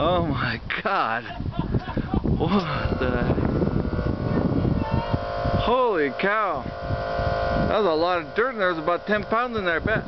Oh my god. What the Holy cow. That was a lot of dirt and there was about 10 pounds in there, I bet.